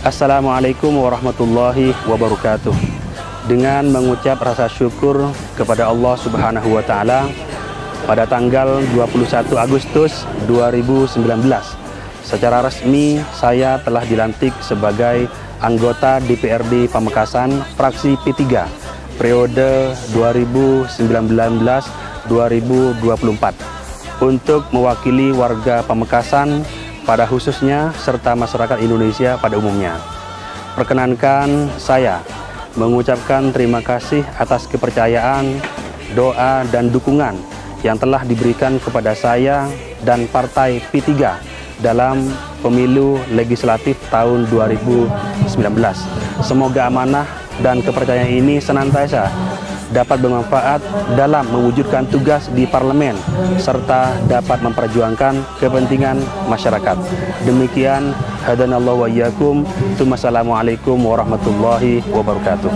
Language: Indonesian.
Assalamualaikum warahmatullahi wabarakatuh. Dengan mengucap rasa syukur kepada Allah Subhanahu wa taala pada tanggal 21 Agustus 2019 secara resmi saya telah dilantik sebagai anggota DPRD Pamekasan fraksi P3 periode 2019-2024 untuk mewakili warga Pamekasan pada khususnya serta masyarakat Indonesia pada umumnya. Perkenankan saya mengucapkan terima kasih atas kepercayaan, doa, dan dukungan yang telah diberikan kepada saya dan Partai P3 dalam pemilu legislatif tahun 2019. Semoga amanah dan kepercayaan ini senantiasa dapat bermanfaat dalam mewujudkan tugas di parlemen serta dapat memperjuangkan kepentingan masyarakat. Demikian hadanallahu wa iyyakum. Wassalamualaikum warahmatullahi wabarakatuh.